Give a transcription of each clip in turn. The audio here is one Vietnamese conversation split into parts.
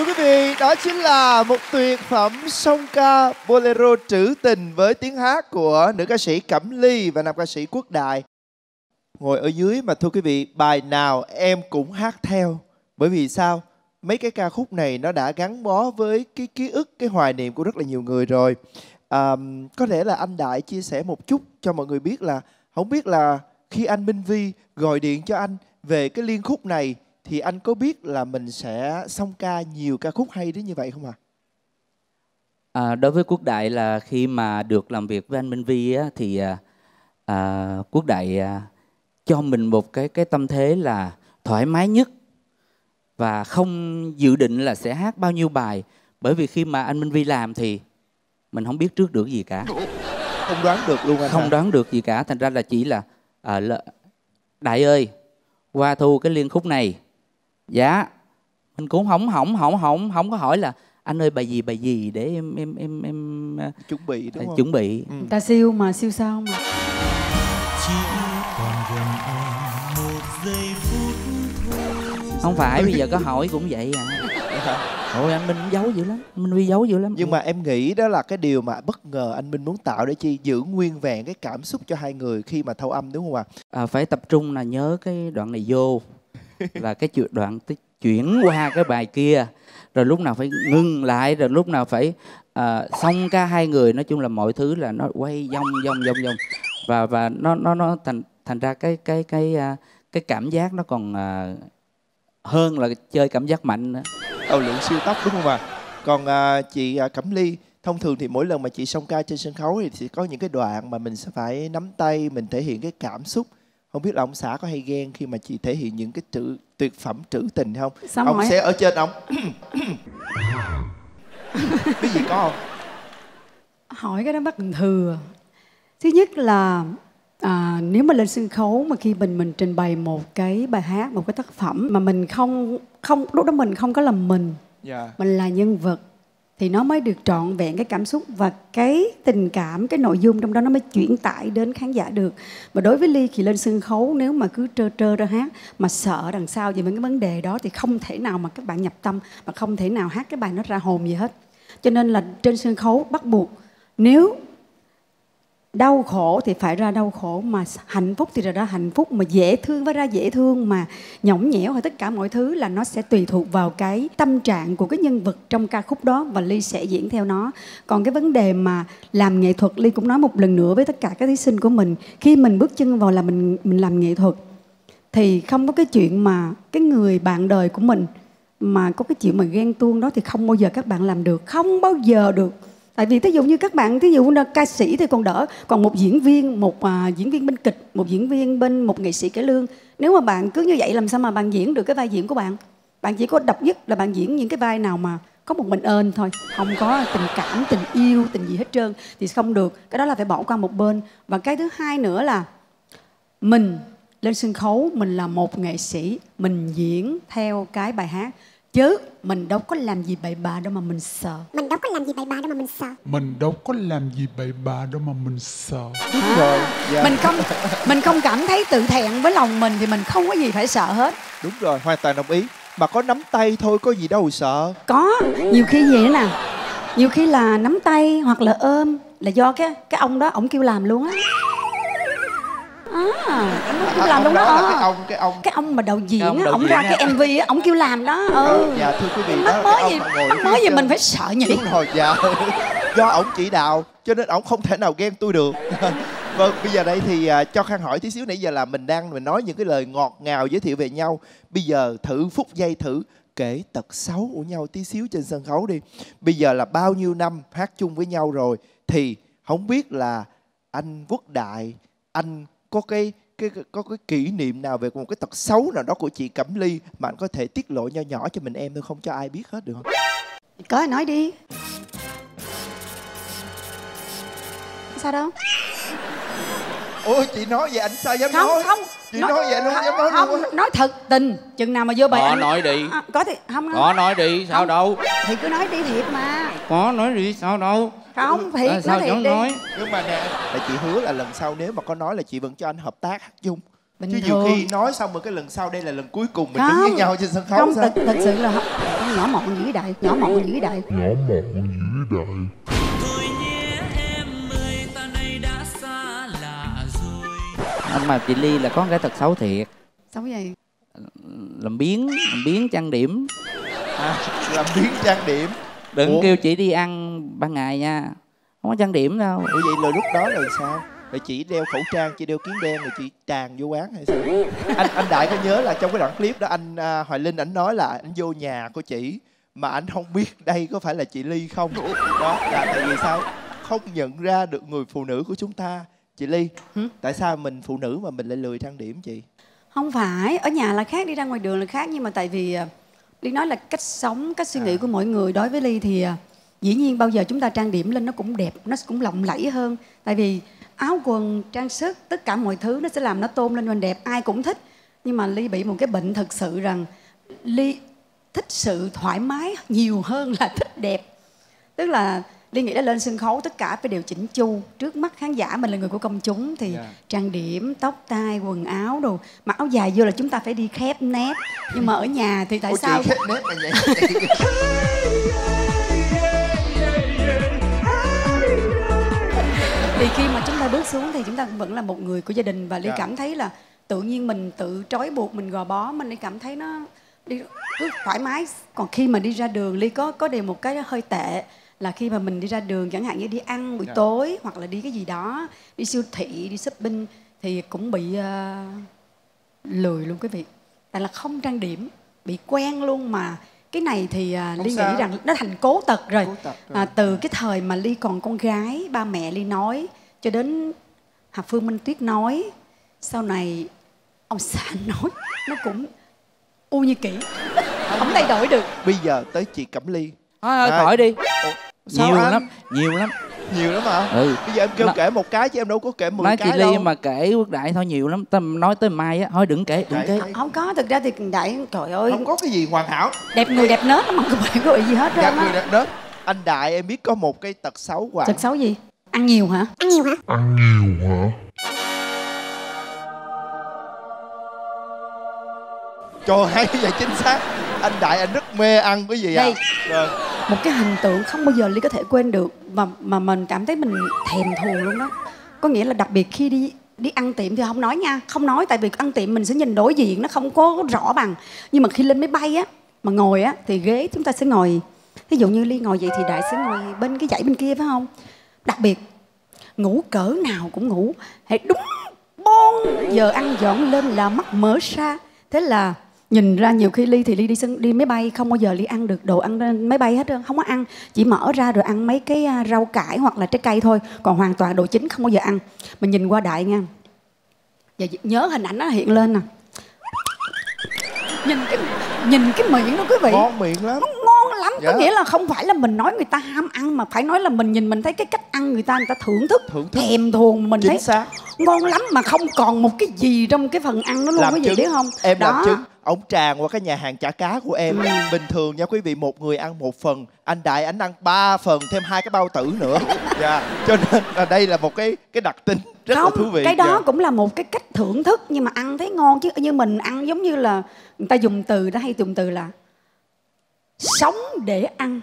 thưa quý vị, đó chính là một tuyệt phẩm song ca bolero trữ tình với tiếng hát của nữ ca sĩ Cẩm Ly và nam ca sĩ Quốc Đại. Ngồi ở dưới mà thưa quý vị, bài nào em cũng hát theo. Bởi vì sao? Mấy cái ca khúc này nó đã gắn bó với cái ký ức, cái hoài niệm của rất là nhiều người rồi. À, có lẽ là anh Đại chia sẻ một chút cho mọi người biết là không biết là khi anh Minh Vi gọi điện cho anh về cái liên khúc này thì anh có biết là mình sẽ song ca nhiều ca khúc hay đến như vậy không ạ? À? À, đối với Quốc Đại là khi mà được làm việc với anh Minh Vi á, thì à, à, Quốc Đại à, cho mình một cái cái tâm thế là thoải mái nhất và không dự định là sẽ hát bao nhiêu bài bởi vì khi mà anh Minh Vi làm thì mình không biết trước được gì cả không đoán được luôn anh không hả? đoán được gì cả thành ra là chỉ là à, là, đại ơi qua thu cái liên khúc này dạ. Mình cũng không không không không không có hỏi là anh ơi bài gì bài gì để em em em em à, chuẩn bị đúng không? chuẩn bị. Ừ. ta siêu mà siêu sao mà. Chỉ còn gần em một giây phút thôi. Không phải bây giờ có hỏi cũng vậy à. Ôi anh Minh giấu dữ lắm Minh Vi giấu dữ lắm. Nhưng mà em nghĩ đó là cái điều mà bất ngờ anh Minh muốn tạo để chi giữ nguyên vẹn cái cảm xúc cho hai người khi mà thâu âm đúng không ạ? à, phải tập trung là nhớ cái đoạn này vô là cái chuyện đoạn chuyển qua cái bài kia. Rồi lúc nào phải ngưng lại rồi lúc nào phải à, xong ca hai người. Nói chung là mọi thứ là nó quay vòng vòng vòng vòng. Và và nó nó nó thành thành ra cái cái cái à, cái cảm giác nó còn à, hơn là chơi cảm giác mạnh nữa. Tàu lượng siêu tốc đúng không ạ? Còn à, chị à, Cẩm Ly thông thường thì mỗi lần mà chị song ca trên sân khấu thì sẽ có những cái đoạn mà mình sẽ phải nắm tay mình thể hiện cái cảm xúc không biết là ông xã có hay ghen khi mà chị thể hiện những cái trữ tuyệt phẩm trữ tình không? Sao ông hỏi? sẽ ở trên ông. Biết gì có không? Hỏi cái đó bắt thừa thứ nhất là à, nếu mà lên sân khấu mà khi mình mình trình bày một cái bài hát một cái tác phẩm mà mình không không lúc đó mình không có làm mình dạ. mình là nhân vật thì nó mới được trọn vẹn cái cảm xúc và cái tình cảm, cái nội dung trong đó nó mới chuyển tải đến khán giả được. Mà đối với ly khi lên sân khấu nếu mà cứ trơ trơ ra hát mà sợ đằng sau về những cái vấn đề đó thì không thể nào mà các bạn nhập tâm và không thể nào hát cái bài nó ra hồn gì hết. Cho nên là trên sân khấu bắt buộc nếu đau khổ thì phải ra đau khổ mà hạnh phúc thì ra hạnh phúc, mà dễ thương phải ra dễ thương mà nhõng nhẽo hay tất cả mọi thứ là nó sẽ tùy thuộc vào cái tâm trạng của cái nhân vật trong ca khúc đó và ly sẽ diễn theo nó. Còn cái vấn đề mà làm nghệ thuật, ly cũng nói một lần nữa với tất cả các thí sinh của mình, khi mình bước chân vào là mình mình làm nghệ thuật thì không có cái chuyện mà cái người bạn đời của mình mà có cái chuyện mà ghen tuông đó thì không bao giờ các bạn làm được, không bao giờ được tại vì thí dụ như các bạn thí dụ là ca sĩ thì còn đỡ còn một diễn viên một à, diễn viên bên kịch một diễn viên bên một nghệ sĩ cải lương. Nếu mà bạn cứ như vậy làm sao mà bạn diễn được cái vai diễn của bạn? Bạn chỉ có độc nhất là bạn diễn những cái vai nào mà có một mình ơn thôi không có tình cảm tình yêu tình gì hết trơn thì không được. Cái đó là phải bỏ qua một bên. Và cái thứ hai nữa là mình lên sân khấu mình là một nghệ sĩ mình diễn theo cái bài hát. Chứ mình đâu có làm gì bậy bạ đâu mà mình sợ. Mình có làm gì bậy bạ đâu mà mình sợ. Mình đâu có làm gì bậy bạ đâu mà mình sợ. Đúng rồi dạ. mình không mình không cảm thấy tự thẹn với lòng mình thì mình không có gì phải sợ hết. Đúng rồi hoàn toàn đồng ý. Mà có nắm tay thôi có gì đâu sợ. Có nhiều khi nữa nè? Nhiều khi là nắm tay hoặc là ôm là do cái cái ông đó ổng kêu làm luôn á à, ổng kêu làm ông luôn đó, đó là ờ. cái ông cái ông. Cái ông mà đầu diễn ông đạo diễn ra cái mv á ổng kêu làm đó. Ừ. Ờ, dạ thưa quý vị mắc mới gì ông mắc mới gì mình phải sợ nhỉ? đúng rồi dạ. Do ổng chỉ đạo cho nên ổng không thể nào ghen tôi được. Vâng bây giờ đây thì à, cho khang hỏi tí xíu nãy giờ là mình đang mình nói những cái lời ngọt ngào giới thiệu về nhau. Bây giờ thử phút giây thử kể tật xấu của nhau tí xíu trên sân khấu đi. Bây giờ là bao nhiêu năm hát chung với nhau rồi thì không biết là anh quốc đại anh có cái cái có cái kỷ niệm nào về một cái tật xấu nào đó của chị Cẩm Ly mà anh có thể tiết lộ nho nhỏ cho mình em thôi không? Cho ai biết hết được không? có nói đi. Sao đâu? Ôi chị nói vậy anh sao dám không nói? không. Chị nói vậy anh không dám nói không, luôn nói thật tình. Chừng nào mà vô bài có anh nói đi. À, có thì không có nói đi sao Không. đâu? Thì cứ nói đi thiệt mà. Có nói đi sao đâu không thiệt À, sao nói thiệt đi. nói? Nhưng mà nè, là chị hứa là lần sau nếu mà có nói là chị vẫn cho anh hợp tác hát chung. bình chứ nhiều thường. khi nói xong rồi cái lần sau đây là lần cuối cùng mình Không. đứng với nhau trên sân khấu không sao? thật, thật sự là không- nhỏ mọn dữ đại nhỏ mọn dữ đại. Đã xa lạ rồi. Anh mà chị ly là có cái tật xấu thiệt. Sao vậy làm biến làm biến trang điểm. À, làm biến trang điểm đừng Ủa? kêu chị đi ăn ban ngày nha. Không có trang điểm đâu. Ủa vậy là lúc đó là sao? Rồi chỉ đeo khẩu trang chỉ đeo kiến đen rồi chị tràn vô quán hay sao? Anh anh đại có nhớ là trong cái đoạn clip đó anh à, hoài linh ảnh nói là anh vô nhà của chị mà anh không biết đây có phải là chị ly không? Đó là tại vì sao? Không nhận ra được người phụ nữ của chúng ta. Chị ly Hử? tại sao mình phụ nữ mà mình lại lười trang điểm chị? Không phải ở nhà là khác đi ra ngoài đường là khác nhưng mà tại vì à, ly nói là cách sống cách suy nghĩ À. của mỗi người. Đối với ly thì à, dĩ nhiên bao giờ chúng ta trang điểm lên nó cũng đẹp nó cũng lộng lẫy hơn. Tại vì áo quần trang sức tất cả mọi thứ nó sẽ làm nó tôn lên mình đẹp ai cũng thích. Nhưng mà ly bị một cái bệnh thật sự rằng ly thích sự thoải mái nhiều hơn là thích đẹp. Tức là Ly nghĩ là lên sân khấu tất cả phải đều chỉnh chu. Trước mắt khán giả mình là người của công chúng thì Dạ. trang điểm tóc tai quần áo đồ. Mặc áo dài vô là chúng ta phải đi khép nép nhưng mà ở nhà thì tại Ủa, sao? chị khép là vậy? Thì khi mà chúng ta bước xuống thì chúng ta vẫn là một người của gia đình và ly Dạ. cảm thấy là tự nhiên mình tự trói buộc mình gò bó mình ly cảm thấy nó đi cứ thoải mái. Còn khi mà đi ra đường ly có có điều một cái hơi tệ là khi mà mình đi ra đường chẳng hạn như đi ăn buổi Dạ. tối hoặc là đi cái gì đó đi siêu thị đi shopping thì cũng bị ờ, lười luôn quý vị. Tại là không trang điểm bị quen luôn mà. Cái này thì à, Không ly sao. nghĩ rằng nó thành cố tật rồi, Cố tật rồi. À, từ cái thời mà ly còn con gái ba mẹ ly nói cho đến hà phương minh tuyết nói sau này ông xã nói nó cũng u như kỹ không. Thay đổi được. Bây giờ tới chị cẩm ly. Thôi thôi À, khỏi đi. Ủa, sao nhiều anh? lắm nhiều lắm. Nhiều lắm hả? Ừ. Bây giờ em kêu Nó- kể một cái chứ em đâu có kể mười nói cái chị ly đâu. mà kể quốc đại thôi nhiều lắm. Tâm nói tới mai á thôi đừng kể đừng Kể, không có thực ra thì đại trời ơi. Không có cái gì hoàn hảo. Đẹp người đẹp nết mà không phải có gì hết trơn người đẹp đó anh đại em biết có một cái tật xấu quả tật xấu gì? Ăn nhiều hả? Ăn nhiều hả? trời hay vậy chính xác. Anh đại anh rất mê ăn cái gì à? Đây. Rồi một cái hình tượng không bao giờ ly có thể quên được mà mà mình cảm thấy mình thèm thuồng luôn đó. Có nghĩa là đặc biệt khi đi đi ăn tiệm thì không nói nha, không nói tại vì ăn tiệm mình sẽ nhìn đối diện, nó không có rõ bằng. Nhưng mà khi lên máy bay á, mà ngồi á, thì ghế chúng ta sẽ ngồi. Ví dụ như ly ngồi vậy thì đại sẽ ngồi bên cái dãy bên kia, phải không? Đặc biệt, ngủ cỡ nào cũng ngủ. Hãy đúng bon giờ ăn dọn lên là mắt mở ra. Thế là nhìn ra nhiều khi ly thì ly đi sân đi máy bay không bao giờ ly ăn được đồ ăn máy bay hết trơn không có ăn. Chỉ mở ra rồi ăn mấy cái à, rau cải hoặc là trái cây thôi còn hoàn toàn đồ chính không bao giờ ăn. Mình nhìn qua đại nha. Giờ nhớ hình ảnh nó hiện lên nè. Nhìn cái nhìn cái miệng đó quý vị. Ngon miệng lắm. Nó ngon lắm Dạ. có nghĩa là không phải là mình nói người ta ham ăn mà phải nói là mình nhìn mình thấy cái cách ăn người ta người ta thưởng thức, Thưởng thức. thèm thuồng mình chính thấy xác. ngon lắm mà không còn một cái gì trong cái phần ăn nó luôn làm vị chứng. biết không? Em đó. làm chứng ông tràn qua cái nhà hàng chả cá của em. Ừ. bình thường nha quý vị một người ăn một phần anh đại anh ăn ba phần thêm hai cái bao tử nữa. Dạ. Cho nên là đây là một cái cái đặc tính rất không là thú vị. cái đó Dạ. cũng là một cái cách thưởng thức nhưng mà ăn thấy ngon chứ như mình ăn giống như là người ta dùng từ đó hay dùng từ là sống để ăn.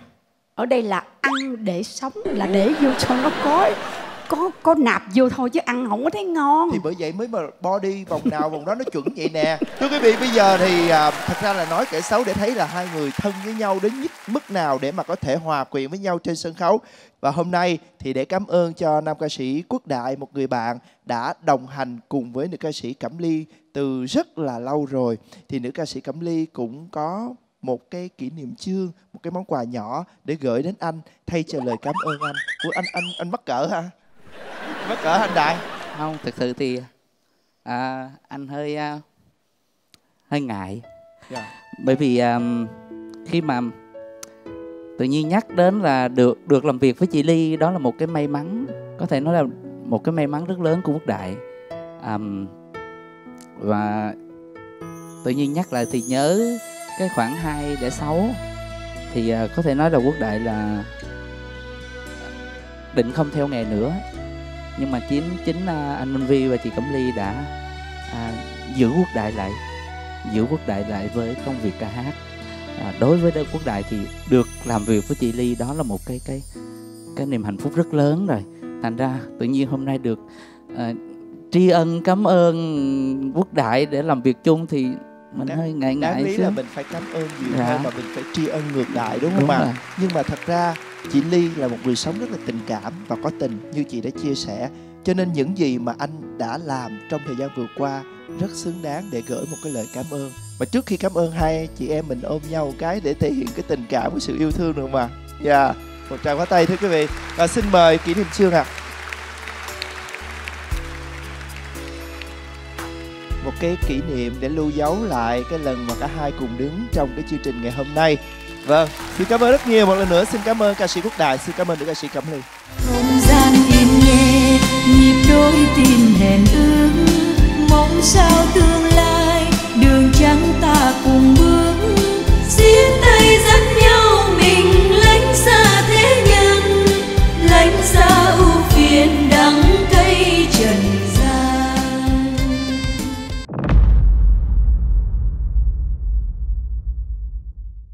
Ở đây là ăn để sống là để vô cho nó có có có nạp vô thôi chứ ăn không có thấy ngon. Thì bởi vậy mới mà body vòng nào vòng đó nó chuẩn vậy nè. Thưa quý vị bây giờ thì à, thật ra là nói kể xấu để thấy là hai người thân với nhau đến nhất mức nào để mà có thể hòa quyện với nhau trên sân khấu. Và hôm nay thì để cảm ơn cho nam ca sĩ Quốc Đại một người bạn đã đồng hành cùng với nữ ca sĩ Cẩm Ly từ rất là lâu rồi. Thì nữ ca sĩ Cẩm Ly cũng có một cái kỷ niệm chương một cái món quà nhỏ để gửi đến anh thay cho lời cảm ơn anh. Của anh anh anh mắc cỡ ha mắc cỡ anh Đại. Không thực sự thì à, anh hơi à, hơi ngại. Dạ. bởi vì à, khi mà tự nhiên nhắc đến là được được làm việc với chị Ly đó là một cái may mắn. Có thể nói là một cái may mắn rất lớn của Quốc Đại. À, và tự nhiên nhắc lại thì nhớ cái khoảng 2 để 6 thì à, có thể nói là Quốc Đại là định không theo nghề nữa nhưng mà chính chính à, anh Minh Vi và chị Cẩm Ly đã à, giữ quốc đại lại giữ quốc đại lại với công việc ca hát. À, đối với quốc đại thì được làm việc với chị ly đó là một cái cái cái niềm hạnh phúc rất lớn rồi. Thành ra tự nhiên hôm nay được à, tri ân cảm ơn quốc đại để làm việc chung thì mình Đáng- hơi ngại đáng ngại lý xíu. là mình phải cảm ơn nhiều Dạ. hơn mà mình phải tri ân ngược lại đúng không Đúng ạ? nhưng mà thật ra chị ly là một người sống rất là tình cảm và có tình như chị đã chia sẻ. Cho nên những gì mà anh đã làm trong thời gian vừa qua rất xứng đáng để gửi một cái lời cảm ơn. Mà trước khi cảm ơn hai chị em mình ôm nhau cái để thể hiện cái tình cảm cái sự yêu thương được mà. Dạ. Một tràng pháo tay thưa quý vị. Và xin mời kỷ niệm trương ạ một cái kỷ niệm để lưu dấu lại cái lần mà cả hai cùng đứng trong cái chương trình ngày hôm nay. Vâng xin cảm ơn rất nhiều. Một lần nữa xin cảm ơn ca sĩ quốc đại, xin cảm ơn nữ ca sĩ cẩm ly. Không gian im nghe nhịp đôi tim hẹn ước.